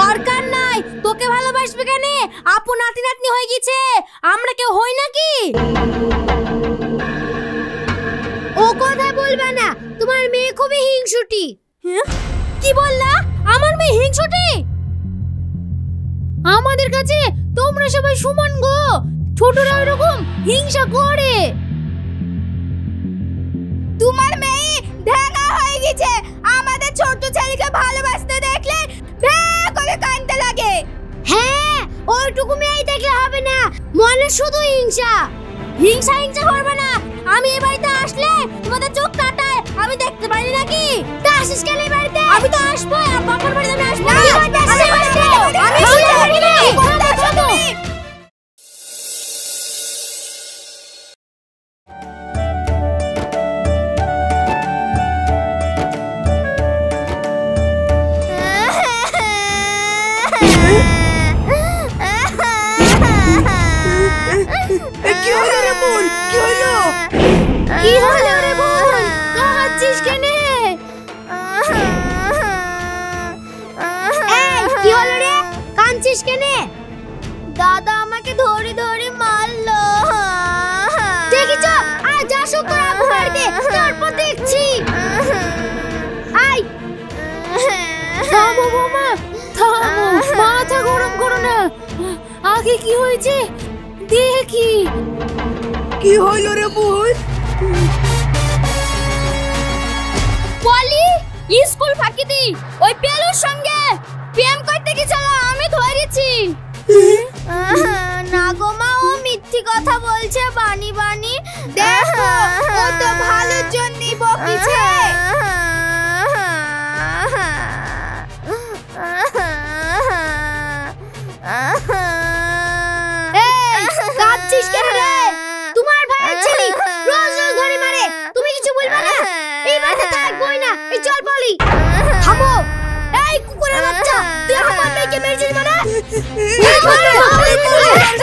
দরকার নাই। তোকে ভালোবাসবে কেন? আপু নাতি নাতনি হয়ে গেছে। আমরা কেউ হই নাকি? ও কথা বলবে না। তোমার মেয়ে খুবই হিংসুটি। কি বললা? আমার মেয়ে হিংসুটি? আমাদের কাছে তোমরা সবাই সমান গো। ছোটরা ওরকম হিংসা করে। তোমার মেয়ে ঢেঙা হয়ে গেছে। আমাদের ছোট ছেলেকে ভালোবাসতে দেখলে ভ্যা করে কাঁদতে লাগে। হ্যাঁ ওইটুকু মেয়ে দেখলে হবে না। মনে শুধু হিংসা। হিংসা হিংসা করবে না। আমি এই বাড়িতে আসলে তোমাদের চোখ কাটায়। আমি দেখতে পারি নাকি? তা আসিস কেন এই বাড়িতে? আমি তো আসব আর বাবার বাড়িতে আমি আসব আমি আগে কি হয়েছে? দেখি কি? হইল রে বোন পলি স্কুল ফাঁকি দি। ওই পেলুর সঙ্গে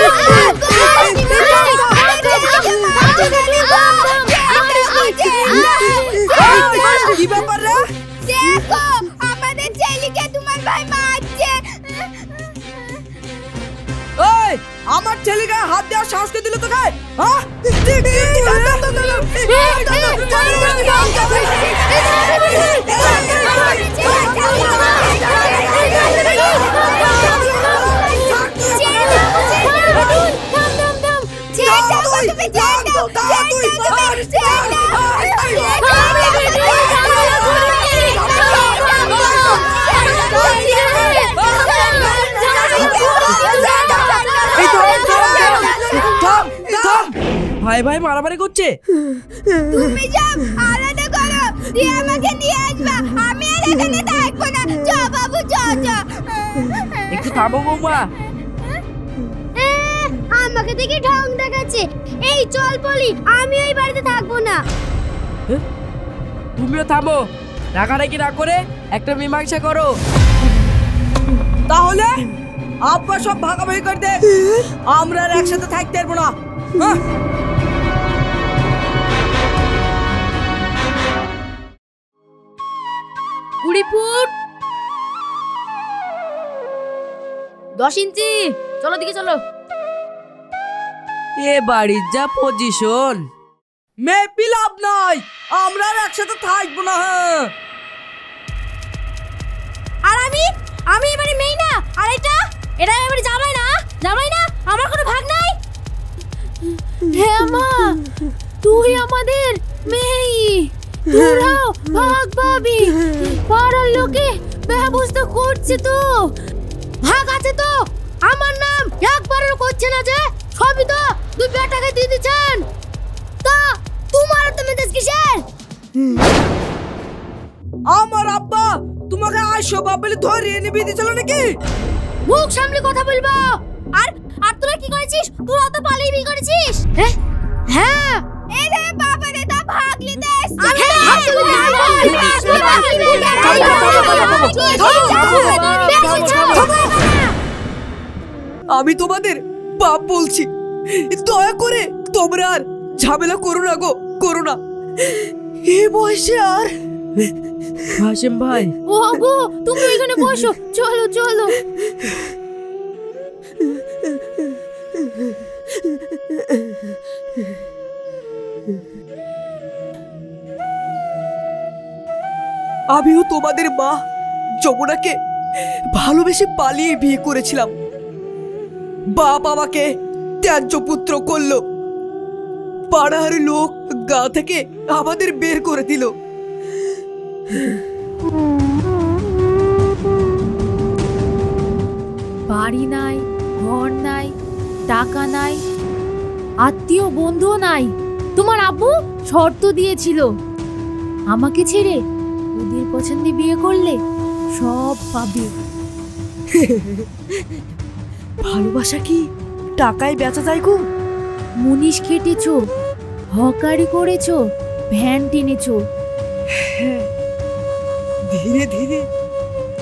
Yeah. ভাই ভাই মারামারি করছে? তুমি যাও আলাদা করো। দিয়ে আমাকে নিয়ে আসবা। আমি আর এখানে থাকব না। চ বাবু চ চ একটু থামো বৌমা। আমাকে দেখে ঢং দেখাচ্ছে। এই চল পলি আমি এই বাড়িতে থাকব না। তুমিও থামো। রাগারাগি না করে একটা মীমাংসা করো। তাহলে আব্বা সব ভাগাভাগি করে দে আমরা আর একসাথে থাকতে পারব না। দশ ইঞ্চি। চলো দিকে চলো। এ বাড়ির যা পজিশন মে পিলাপ নাই। আমরা আর একসাথে থাকব না হ্যাঁ। আর আমি? আমি এবারে মেয়ে না। আর এটা? এটা এবারে জামাই না। জামাই না? আমার কোনো ভাগ নাই। হ্যাঁ মা তুই আমাদের মেয়ে। তোরাও ভাগ পাবি পাড়ার লোকে ব্যবস্থা করছে তো। ভাগ আছে তো। আমার নাম একবারও করছে না যে সবই তো দুই বেটাকে দিয়ে দিচ্ছেন। তা তোমার তো মেজাজ কিসের? আমার আব্বা তোমাকে আইসো বাবলি ধরে এনে বিয়ে দিয়েছিল নাকি? মুখ সামনে কথা বলব। আর আর তোরা কি করেছিস? তোরা তো পালিয়ে বিয়ে করেছিস। হ্যাঁ হ্যাঁ। এই রে বাবা রে তা ভাগ নিতে আমি আমি তোমাদের বাপ বলছি। দয়া করে তোমরা আর ঝামেলা করো না গো করো না। এ বয়সে আর হাসেম ভাই। ও গো তুমি এখানে বসো। চলো চলো। আমিও তোমাদের মা যমুনাকে ভালোবেসে পালিয়ে বিয়ে করেছিলাম। বাপ আমাকে ত্যায্য পুত্র করল। পাড়ার লোক গা থেকে আমাদের বের করে দিল। বাড়ি নাই ঘর নাই টাকা নাই আত্মীয় বন্ধু নাই। তোমার আব্বু শর্ত দিয়েছিল। আমাকে ছেড়ে ওদের পছন্দে বিয়ে করলে সব পাবে। ভালোবাসা কি? টাকায় বেচা যায় গো মুনিশ খেটেছো হকারি করেছ ভ্যান টেনেছো। হ্যাঁ। ধীরে ধীরে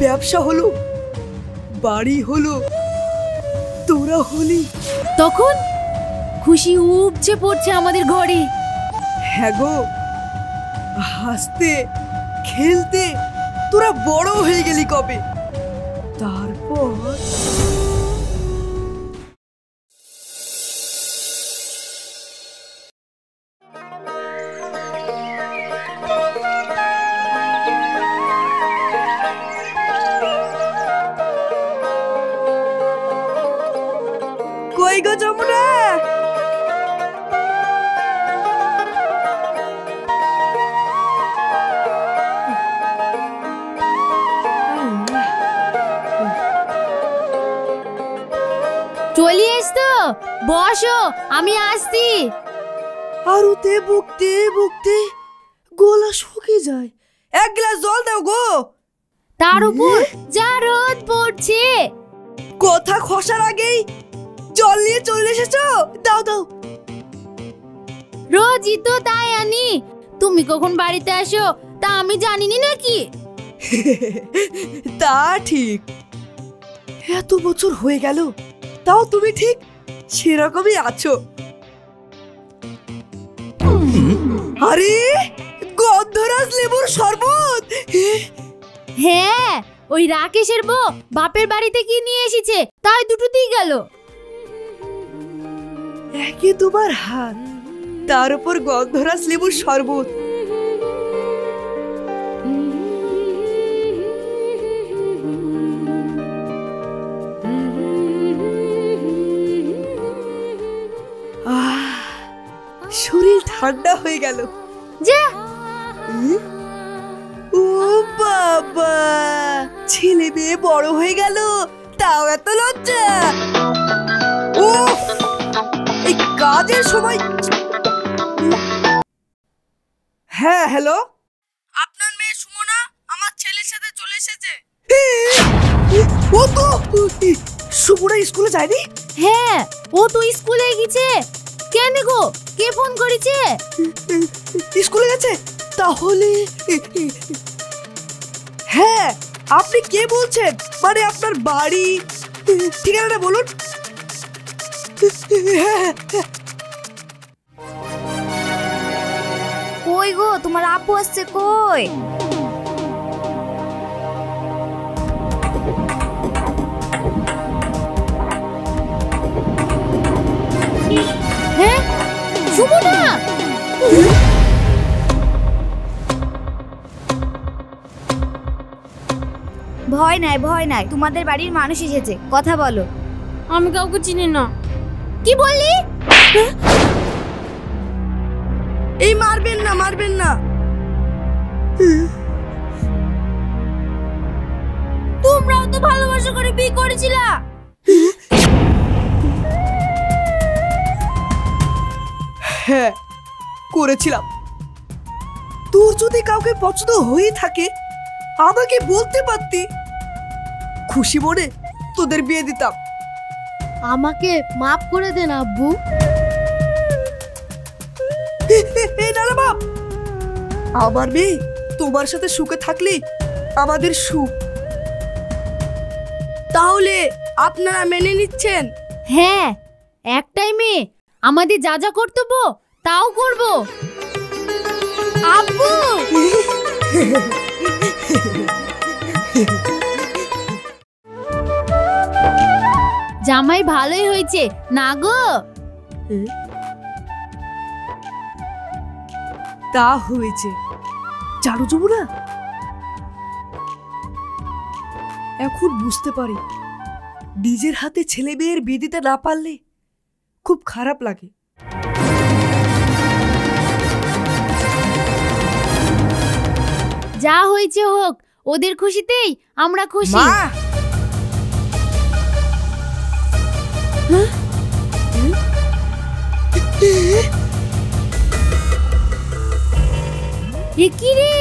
ব্যবসা হলো বাড়ি হলো তোরা হলি। তখন খুশি উপচে পড়ছে আমাদের ঘরে। হ্যাঁ গো হাসতে খেলতে তোরা বড় হয়ে গেলি কবে? তারপর বসো আমি আসছি। আর ওতে বুকতে বুকতে গলা শুকিয়ে যায়। এক গ্লাস জল দাও গো। তার উপর যা রোদ পড়ছে। কথা খসার আগেই জল নিয়ে চলে এসেছ? দাও দাও। রোজই তো তাই আনি। তুমি কখন বাড়িতে আসো তা আমি জানিনি নাকি? তা ঠিক। এত বছর হয়ে গেল তাও তুমি ঠিক? সেরকমই আছো। আরে গন্ধরাজ লেবুর শরবত! হ্যাঁ ওই রাকেশের বউ বাপের বাড়িতে কি নিয়ে এসেছে তাই দুটোতেই গেল। একে তোমার হাত তার উপর গন্ধরাজ লেবুর শরবত। ঠান্ডা হয়ে গেল। যা। ও বাবা ছেলে মেয়ে বড় হয়ে গেল তাও এত লজ্জা। উফ এই কাজের সময় হ্যাঁ হ্যালো? আপনার মেয়ে সুমনা আমার ছেলের সাথে চলে এসেছে। ও তো সুমনা স্কুলে যায়নি? হ্যাঁ ও তো স্কুলে গেছে। কেন গো? কে ফোন করেছে? স্কুলে গেছে? তাহলে হ্যাঁ আপনি কে বলছেন? মানে আপনার বাড়ি? ঠিকানাটা বলুন। কই গো তোমার আপু আসছে কই? ভয় নাই ভয় নাই। তোমাদের বাড়ির মানুষ এসেছে। কথা বলো। আমি কাউকে চিনি না। কি বললি? এই মারবেন না মারবেন না। তোমরাও তো ভালোবাসা করে বিয়ে করেছিলা। হ্যাঁ করেছিলাম। তোর যদি কাউকে পছন্দ হয়ে থাকে আমাকে বলতে পারতি। খুশি মনে তোদের বিয়ে দিতাম। আমাকে মাফ করে দেন আব্বু। না বাপ। আমার মেয়ে তোমার সাথে সুখে থাকলেই আমাদের সুখ। তাহলে আপনারা মেনে নিচ্ছেন? হ্যাঁ একটাই মেয়ে। আমাদের যা যা কর্তব্য তাও করব। আব্বু! জামাই ভালোই হয়েছে না গো? তা হয়েছে। চারু যমুনা? এখন বুঝতে পারি। নিজের হাতে ছেলে মেয়ের বিয়ে দিতে না পারলে খুব খারাপ লাগে। যা হয়েছে হোক ওদের খুশিতেই আমরা খুশি। এ কি রে?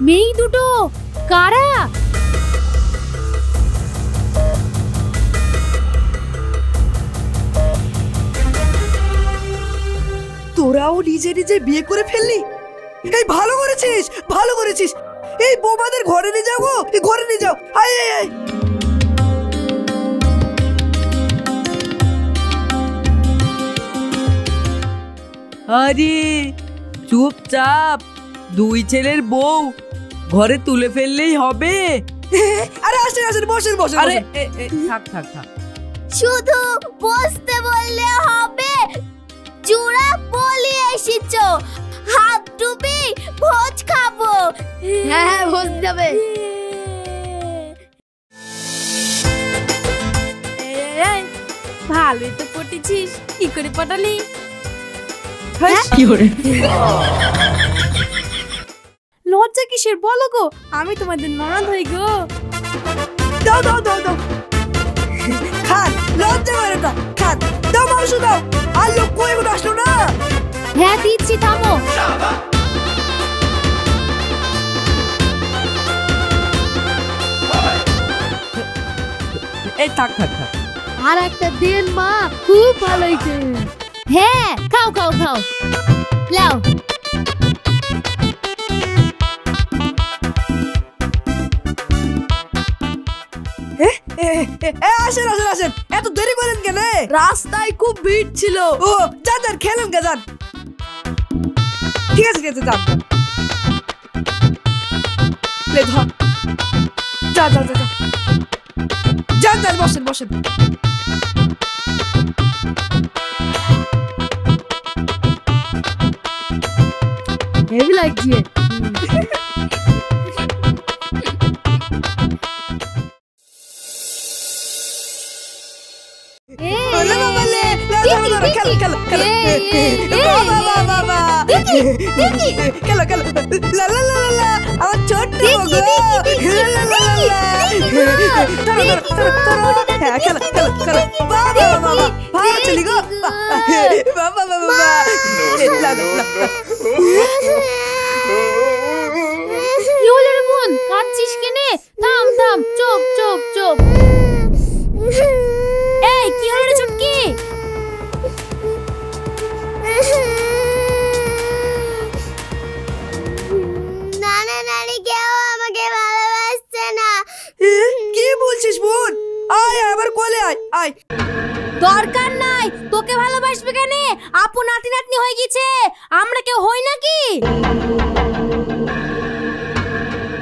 মেয়ে দুটো, কারা? তোরাও নিজে নিজে বিয়ে করে ফেললি? এই ভালো করেছিস ভালো করেছিস। এই বৌমাদের ঘরে নিয়ে যাব ঘরে নিয়ে যাও। আয় আয় আয়। আরে চুপচাপ দুই ছেলের বউ ঘরে তুলে ফেললেই হবে। আরে আসেন আসেন বসেন বসেন আরে থাক থাক থাক। শুধু বসতে বললে হবে। চূড়া বলি এসেছ। হাত ডুবি ভোজ খাব। হ্যাঁ হ্যাঁ ভোজ যাবে ভালোই তো পটেছিস। কি করে পটালি? লজ্জা কিসের? বলো গো আমি তোমাদের ননদ হই গো। দাও দাও দাও দাও। খান লজ্জা করে না খান দাও মাংস দাও। আর লোক কই এখন আসলো না? হ্যাঁ দিচ্ছি থামো। এই থাক থাক থাক। আর একটা দিন মা খুব ভালো হয়েছে। হ্যাঁ খাও খাও খাও। লাও। আসেন আসেন আসেন। এত দেরি করেন কেন? রাস্তায় খুব ভিড় ছিল। ও যান যান খেলেন গে যান। ঠিক আছে ঠিক আছে যান। যা যা যা যা। যান যান বসেন বসেন। heavy like here. चली गो কি হলো রে বোন কাঁদছিস কেনে? থাম থাম চুপ চুপ চুপ। এই কি হলো রে চুটকি? নানা নানি কেউ আমাকে ভালোবাসছে না। কি বলছিস বোন? আয় আমার কোলে আয় আয়। দরকার নাই তোকে ভালোবাসবে কেন? আপু নাতি নাতনি হয়ে গেছে। আমরা কেউ হই নাকি?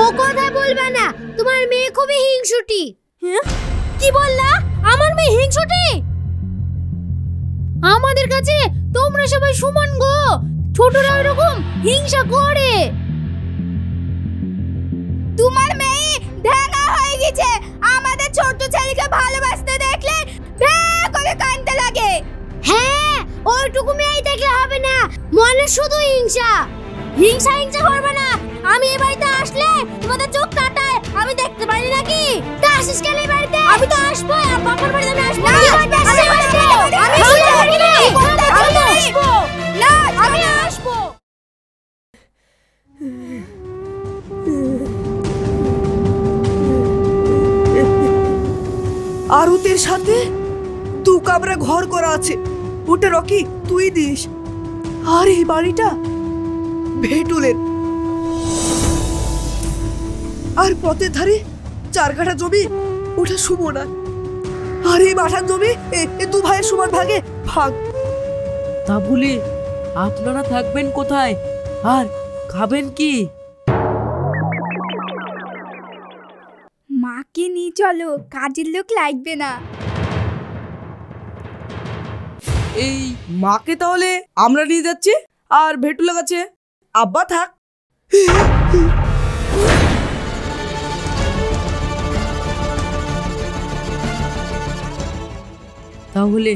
ও কথা বলবে না। তোমার মেয়ে খুবই হিংসুটি। কি বললা? আমার মেয়ে হিংসুটি? আমাদের কাছে তোমরা সবাই সমান গো। ছোটরা এরকম হিংসা করে। তোমার মেয়ে ঢেঙা হয়ে গেছে। আমাদের ছোট ছেলেকে ভালোবাসতে দেখলে ভ্যাঁ করে হ্যাঁ ওইটুকু মেয়ে দেখলে হবে না। মনে শুধু হিংসা। হিংসা হিংসা করবে না। আমি এই বাড়িতে আসলে তোমাদের চোখ কাটায়। আমি দেখতে পারি নাকি তা আসিস কেন এই বাড়িতে? আমি তো আসব আর বাবার বাড়িতে আমি আসব না, আমি আসব আমি আসব। আরতের সাথে দু কামরা ঘর করা আছে। ওটা রকি তুই দিস। আর এই বাড়িটা? ভেটুলের। আর পথের ধারে চার কাঠা জমি ওটা না আর এই মাঠার জমি দু ভাইয়ের সমান ভাগে ভাগ। তা বলি আপনারা থাকবেন কোথায়? আর খাবেন কি? মাকে নিয়ে চলো কাজের লোক লাগবে না। এই মাকে তাহলে আমরা নিয়ে যাচ্ছি? আর ভেটুলা কাছে? আব্বা থাক। তাহলে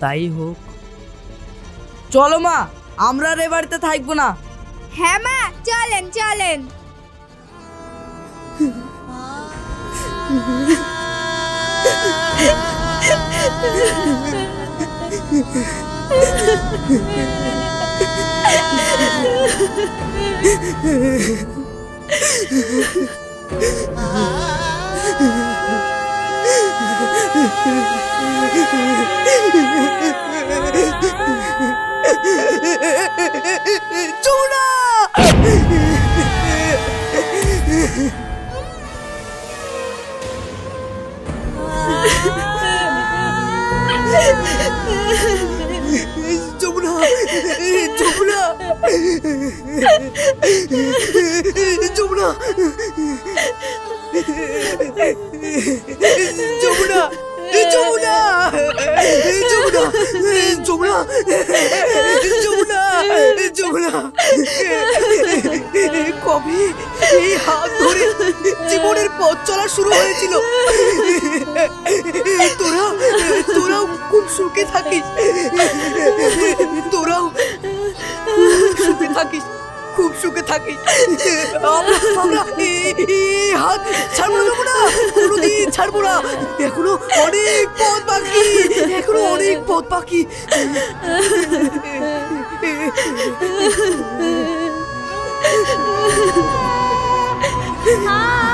তাই হোক। চলো মা আমরা আর এ বাড়িতে থাকব না। হ্যাঁ মা চলেন চলেন। Ah! কবে। এই হাত ধরে জীবনের পথ চলা শুরু হয়েছিল। তোরা তোরাও খুব সুখে থাকিস। তোরাও সুখে থাকিস। খুব সুখে থাকিস। আমরা হাত ছাড়বো না। কোনোদিন ছাড়বো না। এখনও অনেক পথ বাকি। এখনও অনেক পথ বাকি। 啊 啊